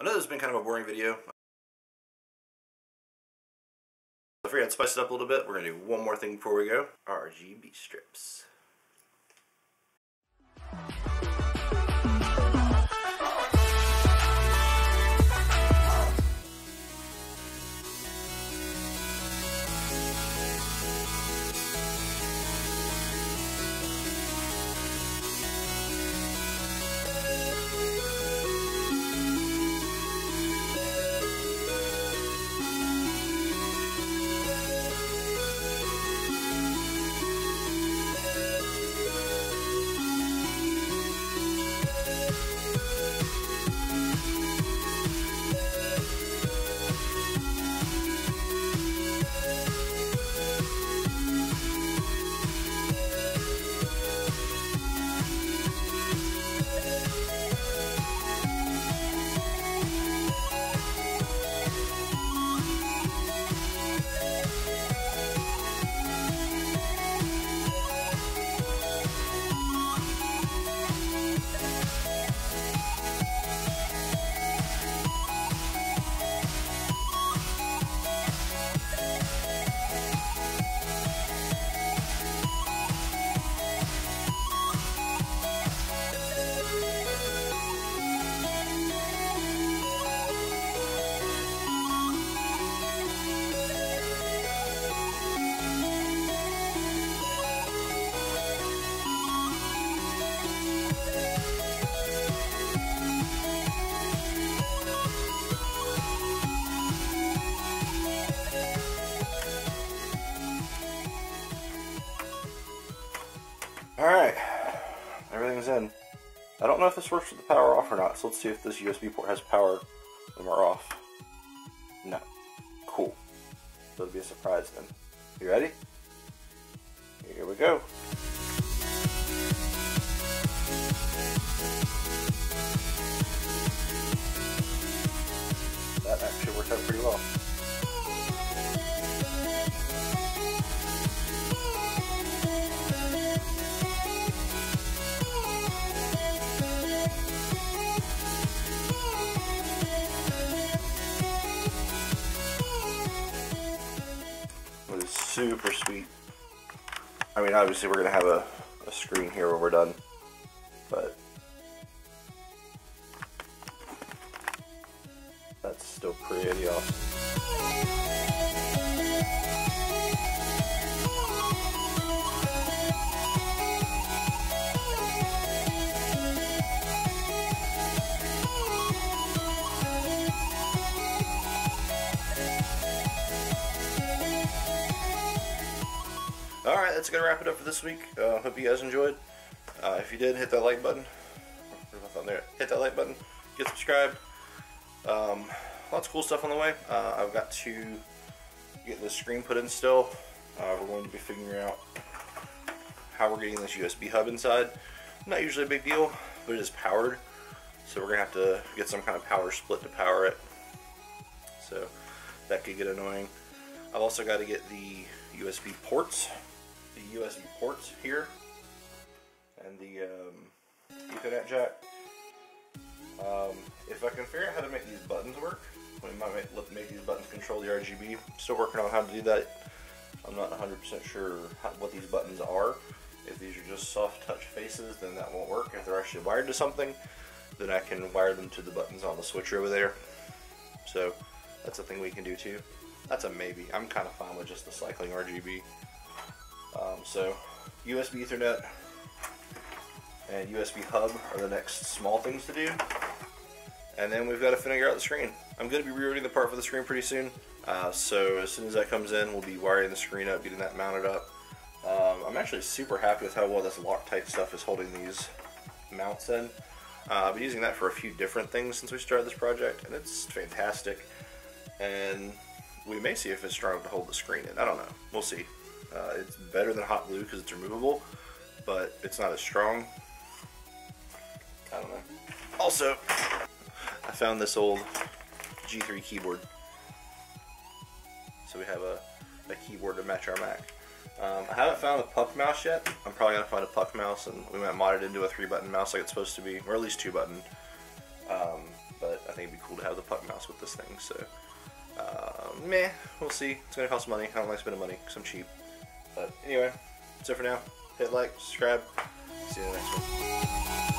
I know this has been kind of a boring video. I figured I'd spice it up a little bit. We're going to do one more thing before we go. RGB strips. Alright, everything's in. I don't know if this works with the power off or not, so let's see if this USB port has power when we're off. No. Cool. So it'll be a surprise then. You ready? Here we go. Super sweet. I mean, obviously we're gonna have a, a screen here when we're done, but that's still pretty awesome. That's going to wrap it up for this week. Uh, hope you guys enjoyed. Uh, if you did, hit that like button. Thumb there? Hit that like button. Get subscribed. Um, lots of cool stuff on the way. Uh, I've got to get the screen put in still. Uh, we're going to be figuring out how we're getting this USB hub inside. Not usually a big deal, but it is powered. So we're going to have to get some kind of power split to power it. So that could get annoying. I've also got to get the USB ports, the USB ports here, and the um, Ethernet jack. Um, if I can figure out how to make these buttons work, we might make, make these buttons control the RGB. Still working on how to do that. I'm not 100% sure how, what these buttons are. If these are just soft touch faces, then that won't work. If they're actually wired to something, then I can wire them to the buttons on the switcher over there. So that's a thing we can do too. That's a maybe. I'm kind of fine with just the cycling RGB. Um, so USB Ethernet and USB hub are the next small things to do. And then we've got to figure out the screen. I'm going to be rerouting the part for the screen pretty soon. Uh, so as soon as that comes in, we'll be wiring the screen up, getting that mounted up. Um, I'm actually super happy with how well this Loctite stuff is holding these mounts in. Uh, I've been using that for a few different things since we started this project, and it's fantastic. And we may see if it's strong to hold the screen in. I don't know. We'll see. Uh, it's better than hot glue because it's removable, but it's not as strong. I don't know. Also, I found this old G3 keyboard. So we have a, a keyboard to match our Mac. Um, I haven't found a puck mouse yet. I'm probably gonna find a puck mouse, and we might mod it into a three-button mouse like it's supposed to be, or at least two-button. Um, but I think it'd be cool to have the puck mouse with this thing. So, uh, meh, we'll see. It's gonna cost money. I don't like spending money because I'm cheap. But anyway, that's it for now. Hit like, subscribe. See you in the next one.